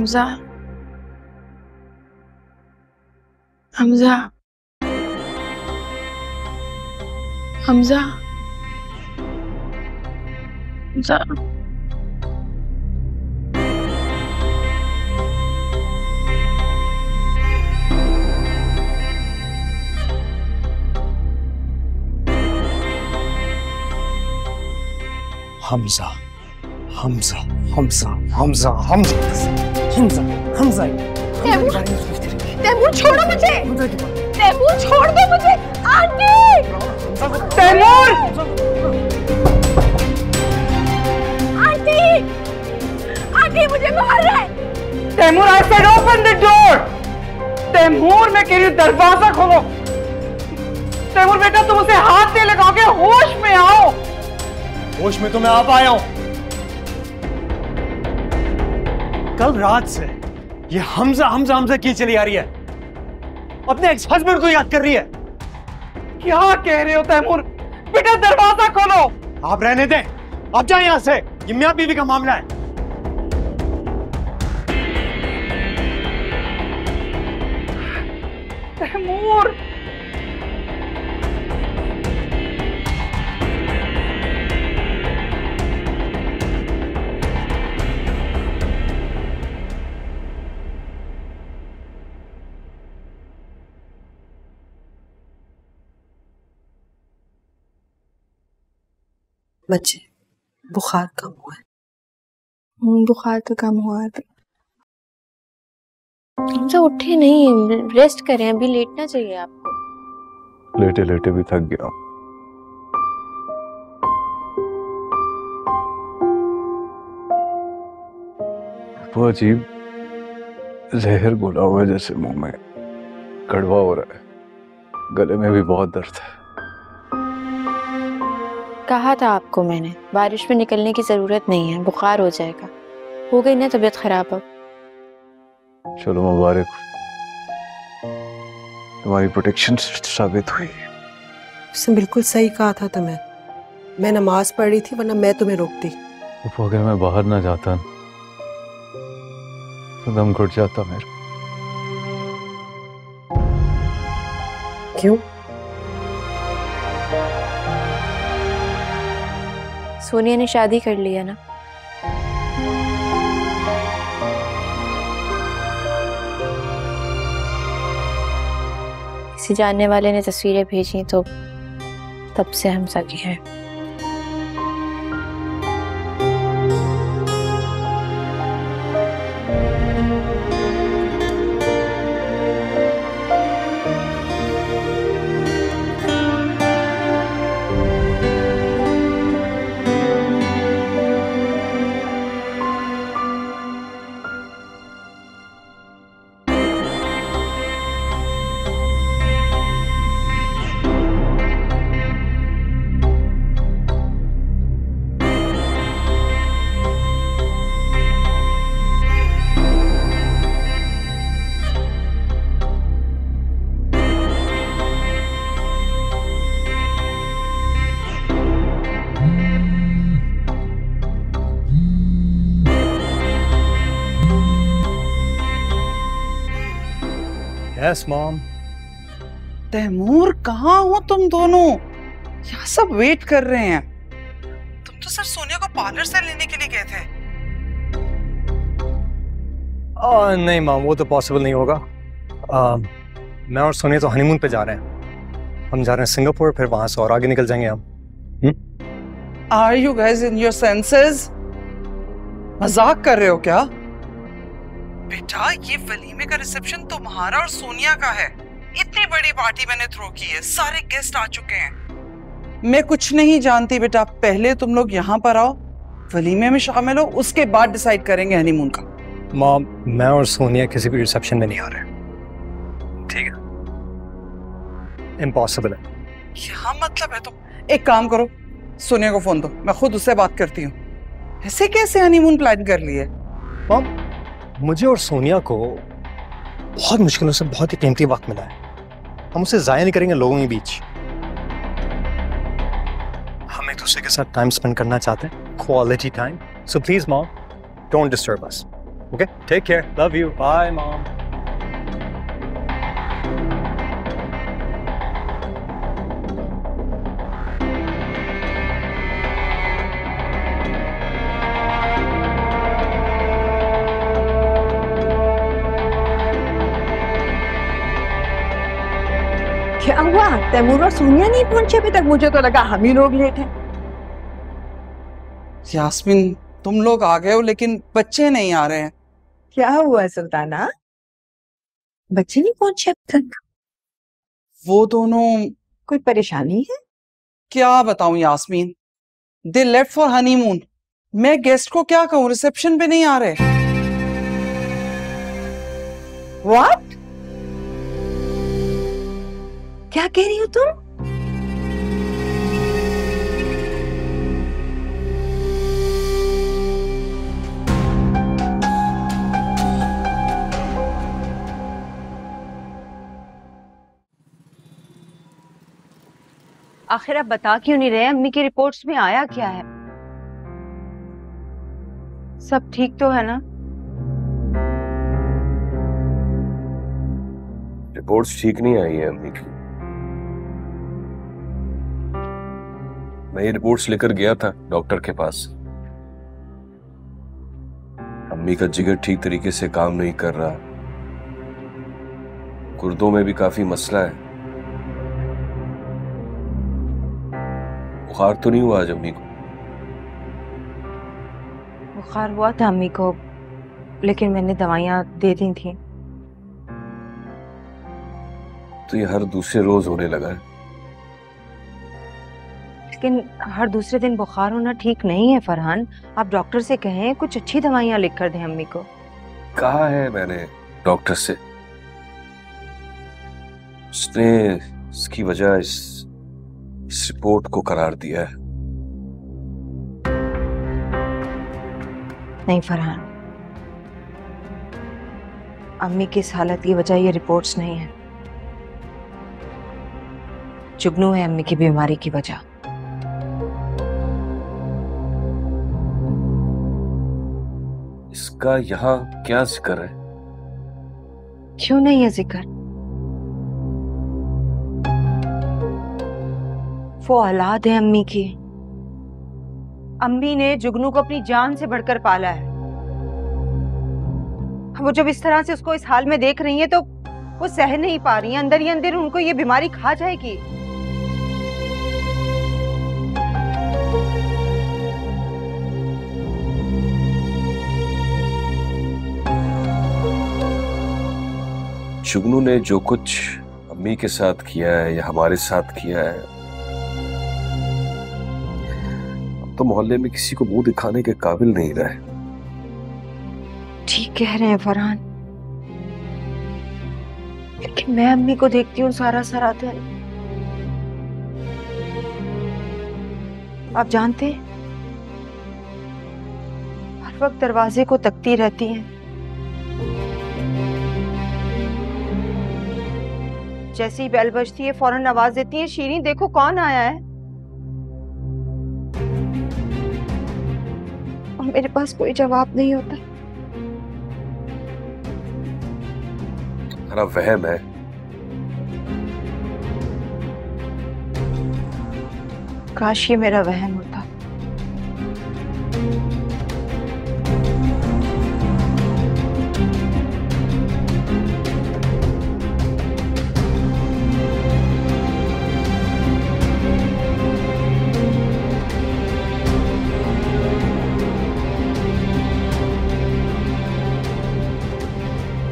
हमजा हमजा हमजा हमजा हमजा हमजा हमजा हमजा हमजा हमजा हमजा तैमूर तैमूर छोड़ो मुझे। तैमूर छोड़ दो मुझे। आंटी! तैमूर आंटी! आंटी मुझे मार रहा है। Taimur I said open the door Taimur मैं कह रही हूँ दरवाज़ा खोलो। तैमूर बेटा तुम उसे हाथ नहीं लगाओगे होश में आओ। होश में तो मैं आ पाया हूँ। कल रात से ये हमजा हमजा हमजा की चली आ रही है। अपने एक्स हस्बैंड को याद कर रही है। क्या कह रहे हो तैमूर? बेटा, दरवाज़ा खोलो। आप रहने दें। आप जाए यहाँ से। ये मियाँ बीवी का मामला है। तैमूर बच्चे बुखार कम हुआ है। हम्म, बुखार तो कम हुआ है हमजा उठे नहीं रेस्ट करें अभी लेटना चाहिए आपको। लेटे लेटे भी थक गया वो अजीब जहर घुला हुआ है जैसे मुँह में कड़वा हो रहा है। गले में भी बहुत दर्द है। कहा था आपको मैंने बारिश में निकलने की ज़रूरत नहीं है बुखार हो जाएगा। हो गई ना तबीयत खराब अब? चलो मुबारक। तुम्हारी प्रोटेक्शन साबित हुई। उसने बिल्कुल सही कहा था तुम्हें मैं। नमाज़ पढ़ रही थी वरना मैं तुम्हें रोकती। वो अगर मैं बाहर ना जाता तो दम घुट जाता मेरा। क्यों? सोनिया ने शादी कर लिया ना। किसी जानने वाले ने तस्वीरें भेजी तो तब से हम सगे हैं। यस मॉम तैमूर कहाँ हो तुम दोनों? यहाँ सब वेट कर रहे हैं। तुम तो सर सोनिया को पार्लर से लेने के लिए गए थे। आ, नहीं माम वो तो पॉसिबल नहीं होगा। आ, मैं और सोनिया तो हनीमून पे जा रहे हैं। हम जा रहे हैं सिंगापुर फिर वहाँ से और आगे निकल जाएँगे हम। Are you guys in your senses मज़ाक कर रहे हो क्या? बेटा ये वलीमे का रिसेप्शन तुम्हारा और सोनिया का है। इतनी बड़ी पार्टी मैंने थ्रो की है सारे गेस्ट आ चुके हैं। मैं कुछ नहीं जानती बेटा पहले तुम लोग यहाँ पर आओ वलीमे में शामिल हो उसके बाद डिसाइड करेंगे हनीमून का। मॉम मैं और सोनिया किसी भी रिसेप्शन में नहीं आ रहे। ठीक है? इम्पॉसिबल है। क्या मतलब है तुम एक काम करो सोनिया को फ़ोन दो मैं खुद उससे बात करती हूँ। ऐसे कैसे हनीमून प्लान कर लिए? मॉम मुझे और सोनिया को बहुत मुश्किलों से बहुत ही कीमती वक्त मिला है। हम उसे जाया नहीं करेंगे लोगों के बीच। हम एक दूसरे के साथ टाइम स्पेंड करना चाहते हैं। Quality time so please mom don't disturb us okay take care love you bye mom. क्या हुआ तैमूर और सोनिया नहीं पहुँचे अभी तक मुझे तो लगा हम ही लोग लेट हैं यास्मीन तुम लोग आ गए हो लेकिन बच्चे नहीं आ रहे हैं। क्या हुआ सुल्ताना बच्चे नहीं पहुँचे अब तक? वो दोनों कोई परेशानी है? क्या बताऊँ Yasmin they left for honeymoon मैं गेस्ट को क्या कहूँ? रिसेप्शन पे नहीं आ रहे। व्हाट क्या कह रही हो तुम? आखिर आप बता क्यों नहीं रहे? अम्मी की रिपोर्ट्स में आया क्या है? सब ठीक तो है ना? रिपोर्ट्स ठीक नहीं आई है अम्मी की। मैं ये रिपोर्ट्स लेकर गया था डॉक्टर के पास। अम्मी का जिगर ठीक तरीके से काम नहीं कर रहा। गुर्दों में भी काफ़ी मसला है। बुखार तो नहीं हुआ आज अम्मी को? बुखार हुआ था अम्मी को लेकिन मैंने दवाइयाँ दे दी थी। तो ये हर दूसरे रोज होने लगा है। लेकिन हर दूसरे दिन बुखार होना ठीक नहीं है फरहान। आप डॉक्टर से कहें कुछ अच्छी दवाइयाँ लिख कर दें अम्मी को। कहा है मैंने डॉक्टर से? उसने इसकी वजह इस इस रिपोर्ट को करार दिया है। नहीं फरहान। अम्मी की इस हालत की वजह ये रिपोर्ट्स नहीं है। चुगनू है अम्मी की बीमारी की वजह। इसका यहाँ क्या ज़िक्र है? क्यों नहीं है ज़िक्र? वो औलाद है अम्मी की। अम्मी ने जुगनू को अपनी जान से बढ़कर पाला है। वो जब इस तरह से उसको इस हाल में देख रही है तो वो सह नहीं पा रही है। अंदर ही अंदर उनको ये बीमारी खा जाएगी। जुगनू ने जो कुछ अम्मी के साथ किया है या हमारे साथ किया है, अब तो मोहल्ले में किसी को मुँह दिखाने के काबिल नहीं रहे। ठीक कह रहे हैं फरहान। लेकिन मैं अम्मी को देखती हूँ सारा सारा दिन। आप जानते हैं, हर वक्त दरवाजे को तकती रहती हैं। जैसे ही बेल बजती है फ़ौरन आवाज़ देती है शीरी देखो कौन आया है? और मेरे पास कोई जवाब नहीं होता। तुम्हारा वहम है। काश ये मेरा वहम होता।